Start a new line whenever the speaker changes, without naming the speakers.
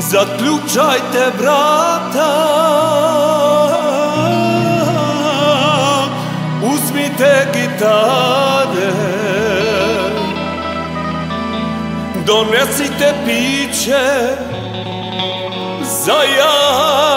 Zaključajte vrata Uzmite gitare. Donesite piće Za ja